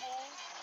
school